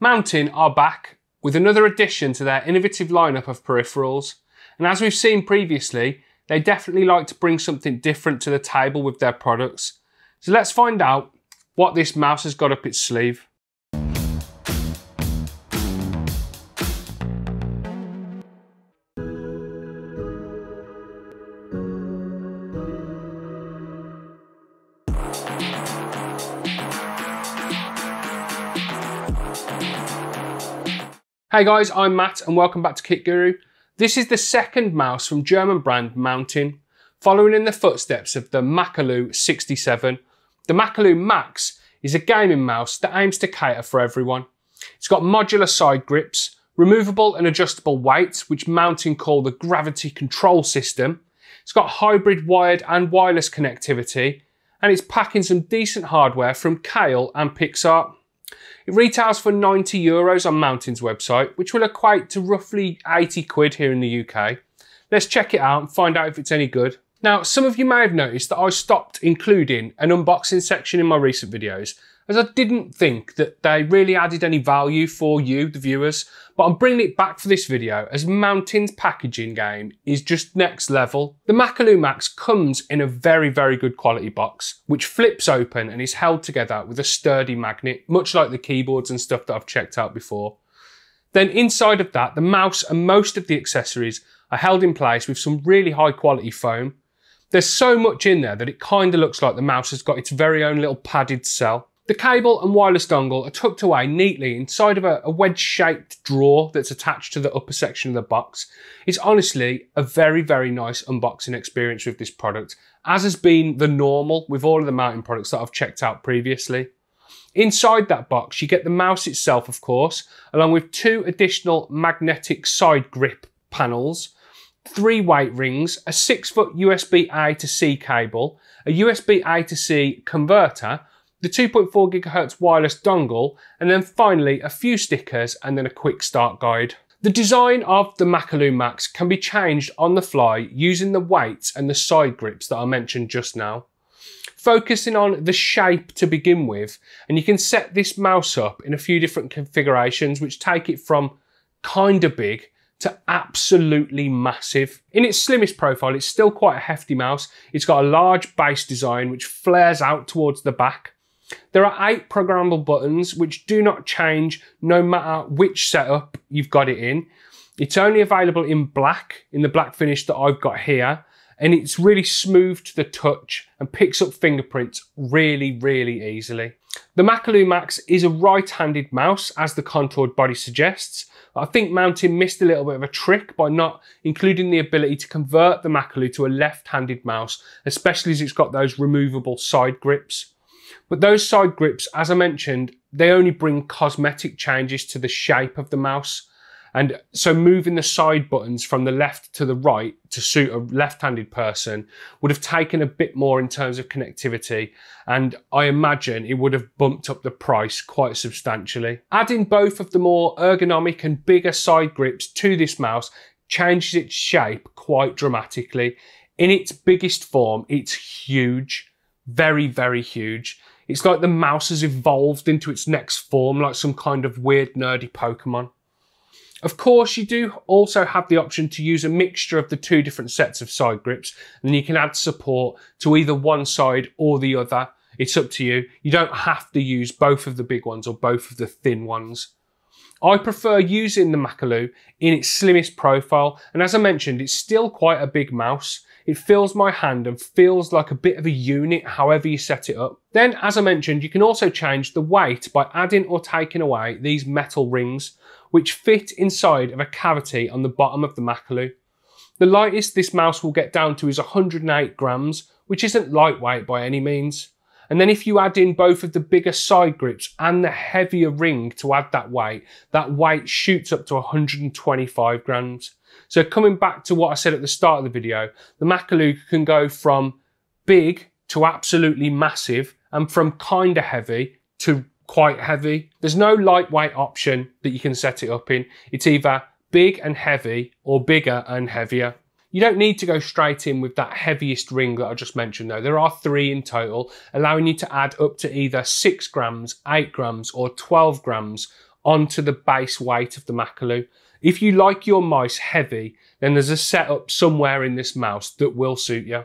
Mountain are back with another addition to their innovative lineup of peripherals. And as we've seen previously, they definitely like to bring something different to the table with their products. So let's find out what this mouse has got up its sleeve. Hey guys, I'm Mat and welcome back to KitGuru. This is the second mouse from German brand Mountain, following in the footsteps of the Makalu 67. The Makalu Max is a gaming mouse that aims to cater for everyone. It's got modular side grips, removable and adjustable weights, which Mountain call the gravity control system. It's got hybrid wired and wireless connectivity, and it's packing some decent hardware from Kailh and Pixart. It retails for 90 euros on Mountain's website, which will equate to roughly 80 quid here in the UK. Let's check it out and find out if it's any good. Now, some of you may have noticed that I stopped including an unboxing section in my recent videos as I didn't think that they really added any value for you, the viewers, but I'm bringing it back for this video as Mountain's packaging game is just next level. The Makalu Max comes in a very, very good quality box, which flips open and is held together with a sturdy magnet, much like the keyboards and stuff that I've checked out before. Then inside of that, the mouse and most of the accessories are held in place with some really high quality foam. There's so much in there that it kind of looks like the mouse has got its very own little padded cell. The cable and wireless dongle are tucked away neatly inside of a, a wedge-shaped drawer that's attached to the upper section of the box. It's honestly a very, very nice unboxing experience with this product, as has been the normal with all of the Mountain products that I've checked out previously. Inside that box, you get the mouse itself, of course, along with two additional magnetic side grip panels, three weight rings, a six foot USB A to C cable, a USB A to C converter, the 2.4 GHz wireless dongle, and then finally a few stickers and then a quick start guide. The design of the Makalu Max can be changed on the fly using the weights and the side grips that I mentioned just now. Focusing on the shape to begin with, and you can set this mouse up in a few different configurations which take it from kind of big to absolutely massive. In its slimmest profile, it's still quite a hefty mouse. It's got a large base design which flares out towards the back there are eight programmable buttons which do not change no matter which setup you've got it in. It's only available in black, in the black finish that I've got here, and it's really smooth to the touch and picks up fingerprints really, really easily. The Makalu Max is a right-handed mouse, as the contoured body suggests. I think Mountain missed a little bit of a trick by not including the ability to convert the Makalu to a left-handed mouse, especially as it's got those removable side grips. But those side grips, as I mentioned, they only bring cosmetic changes to the shape of the mouse. And so moving the side buttons from the left to the right to suit a left-handed person would have taken a bit more in terms of connectivity. And I imagine it would have bumped up the price quite substantially. Adding both of the more ergonomic and bigger side grips to this mouse changes its shape quite dramatically. In its biggest form, it's huge, very, very huge. It's like the mouse has evolved into its next form, like some kind of weird nerdy Pokemon. Of course, you do also have the option to use a mixture of the two different sets of side grips, and you can add support to either one side or the other. It's up to you. You don't have to use both of the big ones or both of the thin ones. I prefer using the Makalu in its slimmest profile, and as I mentioned, it's still quite a big mouse. It fills my hand and feels like a bit of a unit however you set it up. Then, as I mentioned, you can also change the weight by adding or taking away these metal rings, which fit inside of a cavity on the bottom of the Makalu. The lightest this mouse will get down to is 108 grams, which isn't lightweight by any means. And then if you add in both of the bigger side grips and the heavier ring to add that weight, that weight shoots up to 125 grams. So coming back to what I said at the start of the video, the Makalu can go from big to absolutely massive and from kinda heavy to quite heavy. There's no lightweight option that you can set it up in. It's either big and heavy or bigger and heavier. You don't need to go straight in with that heaviest ring that I just mentioned though. There are three in total, allowing you to add up to either six grams, eight grams or 12 grams onto the base weight of the Makalu. If you like your mice heavy, then there's a setup somewhere in this mouse that will suit you.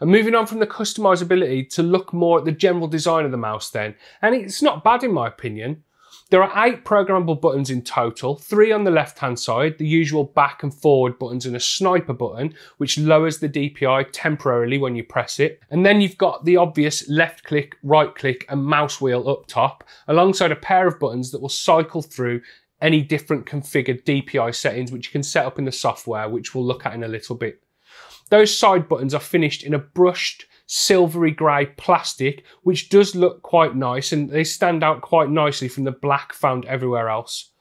And moving on from the customizability to look more at the general design of the mouse then, and it's not bad in my opinion. There are eight programmable buttons in total, three on the left hand side, the usual back and forward buttons and a sniper button, which lowers the DPI temporarily when you press it. And then you've got the obvious left click, right click and mouse wheel up top, alongside a pair of buttons that will cycle through any different configured DPI settings, which you can set up in the software, which we'll look at in a little bit. Those side buttons are finished in a brushed silvery grey plastic, which does look quite nice and they stand out quite nicely from the black found everywhere else.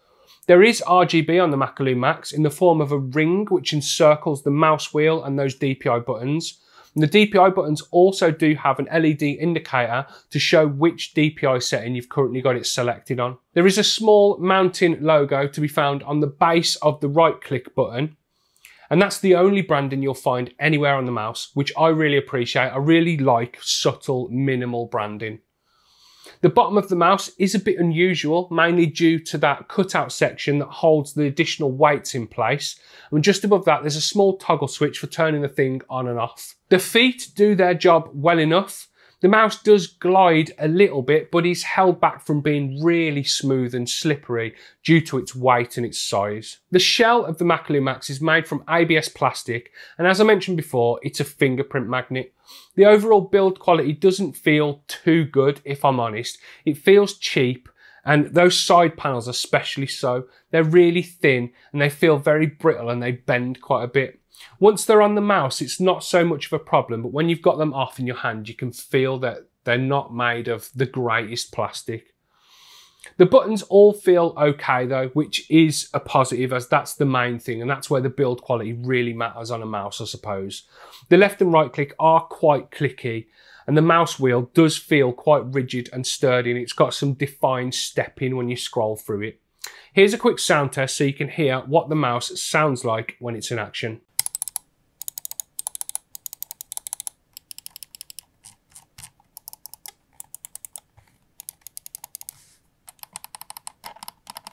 There is RGB on the Makalu Max in the form of a ring which encircles the mouse wheel and those DPI buttons. And the DPI buttons also do have an LED indicator to show which DPI setting you've currently got it selected on. There is a small mountain logo to be found on the base of the right click button and that's the only branding you'll find anywhere on the mouse, which I really appreciate. I really like subtle, minimal branding. The bottom of the mouse is a bit unusual, mainly due to that cutout section that holds the additional weights in place. And just above that, there's a small toggle switch for turning the thing on and off. The feet do their job well enough, the mouse does glide a little bit, but is held back from being really smooth and slippery due to its weight and its size. The shell of the Makalu Max is made from ABS plastic, and as I mentioned before, it's a fingerprint magnet. The overall build quality doesn't feel too good, if I'm honest. It feels cheap, and those side panels especially so. They're really thin, and they feel very brittle, and they bend quite a bit. Once they're on the mouse, it's not so much of a problem, but when you've got them off in your hand, you can feel that they're not made of the greatest plastic. The buttons all feel okay though, which is a positive as that's the main thing and that's where the build quality really matters on a mouse, I suppose. The left and right click are quite clicky and the mouse wheel does feel quite rigid and sturdy and it's got some defined stepping when you scroll through it. Here's a quick sound test so you can hear what the mouse sounds like when it's in action.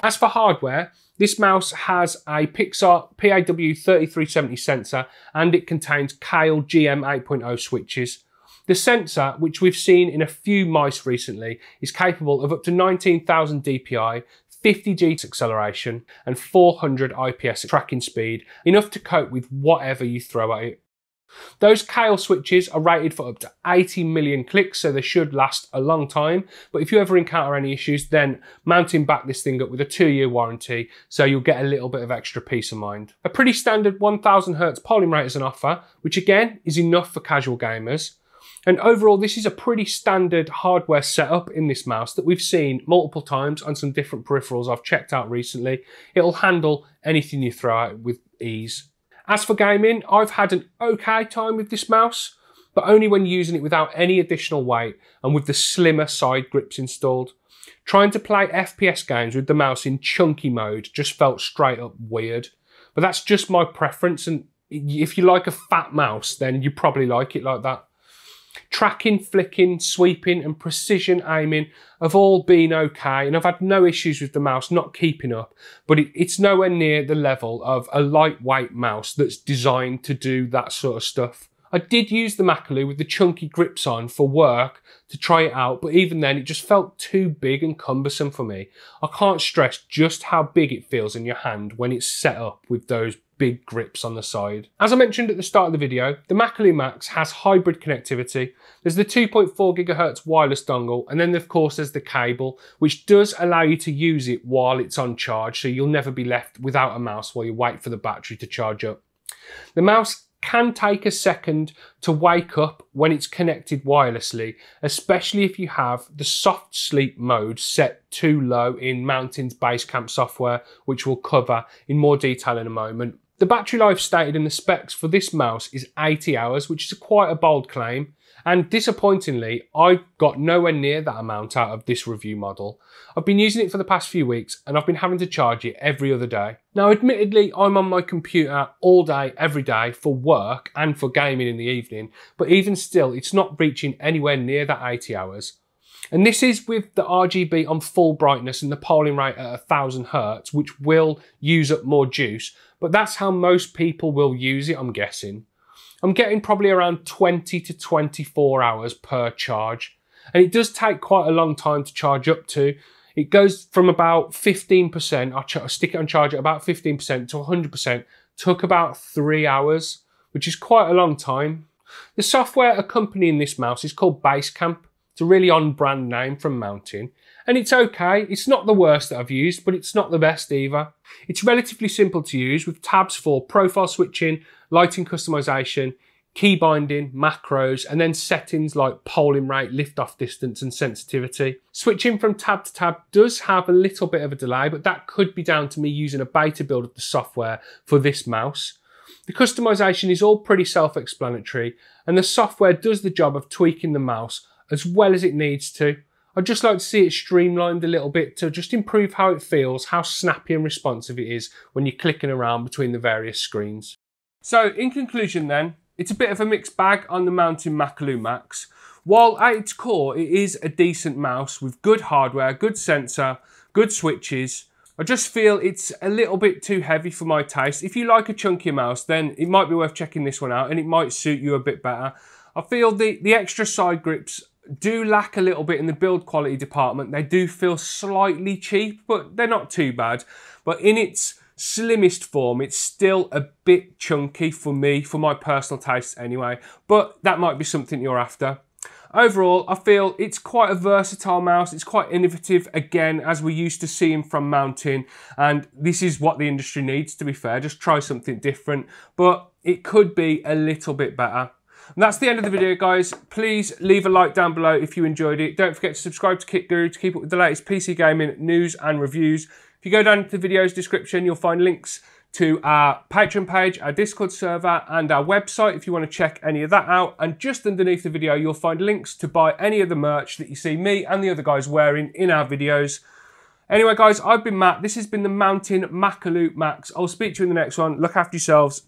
As for hardware, this mouse has a PixArt PAW3370 sensor and it contains Kailh GM 8.0 switches. The sensor, which we've seen in a few mice recently, is capable of up to 19,000 DPI, 50 G acceleration and 400 IPS tracking speed, enough to cope with whatever you throw at it. Those Kailh switches are rated for up to 80 million clicks, so they should last a long time. But if you ever encounter any issues, then Mountain back this thing up with a two year warranty, so you'll get a little bit of extra peace of mind. A pretty standard 1000 Hz polling rate is an offer, which again is enough for casual gamers. And overall, this is a pretty standard hardware setup in this mouse that we've seen multiple times on some different peripherals I've checked out recently. It'll handle anything you throw at it with ease. As for gaming, I've had an okay time with this mouse, but only when using it without any additional weight and with the slimmer side grips installed. Trying to play FPS games with the mouse in chunky mode just felt straight up weird. But that's just my preference and if you like a fat mouse, then you probably like it like that. Tracking, flicking, sweeping and precision aiming have all been okay and I've had no issues with the mouse not keeping up, but it, it's nowhere near the level of a lightweight mouse that's designed to do that sort of stuff. I did use the Makalu with the chunky grips on for work to try it out, but even then it just felt too big and cumbersome for me. I can't stress just how big it feels in your hand when it's set up with those big grips on the side. As I mentioned at the start of the video, the Makalu Max has hybrid connectivity. There's the 2.4 gigahertz wireless dongle, and then of course there's the cable, which does allow you to use it while it's on charge, so you'll never be left without a mouse while you wait for the battery to charge up. The mouse can take a second to wake up when it's connected wirelessly, especially if you have the soft sleep mode set too low in Mountain's Basecamp software, which we'll cover in more detail in a moment. The battery life stated in the specs for this mouse is 80 hours, which is quite a bold claim. And disappointingly, I got nowhere near that amount out of this review model. I've been using it for the past few weeks and I've been having to charge it every other day. Now, admittedly, I'm on my computer all day, every day for work and for gaming in the evening, but even still, it's not reaching anywhere near that 80 hours. And this is with the RGB on full brightness and the polling rate at 1000 Hertz, which will use up more juice, but that's how most people will use it, I'm guessing. I'm getting probably around 20 to 24 hours per charge. And it does take quite a long time to charge up to. It goes from about 15%, I stick it on charge at about 15% to 100%, took about three hours, which is quite a long time. The software accompanying this mouse is called Basecamp. It's a really on-brand name from Mountain. And it's okay, it's not the worst that I've used, but it's not the best either. It's relatively simple to use with tabs for profile switching, lighting customization, key binding, macros, and then settings like polling rate, lift off distance, and sensitivity. Switching from tab to tab does have a little bit of a delay, but that could be down to me using a beta build of the software for this mouse. The customization is all pretty self-explanatory, and the software does the job of tweaking the mouse as well as it needs to. I'd just like to see it streamlined a little bit to just improve how it feels, how snappy and responsive it is when you're clicking around between the various screens. So in conclusion then, it's a bit of a mixed bag on the Mountain Makalu Max. While at its core it is a decent mouse with good hardware, good sensor, good switches, I just feel it's a little bit too heavy for my taste. If you like a chunkier mouse, then it might be worth checking this one out and it might suit you a bit better. I feel the, the extra side grips do lack a little bit in the build quality department. They do feel slightly cheap, but they're not too bad. But in its slimmest form, it's still a bit chunky for me, for my personal tastes anyway, but that might be something you're after. Overall, I feel it's quite a versatile mouse. It's quite innovative, again, as we're used to see him from Mountain. And this is what the industry needs, to be fair. Just try something different. But it could be a little bit better. And that's the end of the video, guys. Please leave a like down below if you enjoyed it. Don't forget to subscribe to KitGuru to keep up with the latest PC gaming news and reviews. If you go down to the video's description, you'll find links to our Patreon page, our Discord server, and our website if you want to check any of that out. And just underneath the video, you'll find links to buy any of the merch that you see me and the other guys wearing in our videos. Anyway, guys, I've been Mat. This has been the Mountain Makalu Max. I'll speak to you in the next one. Look after yourselves.